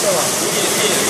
方は。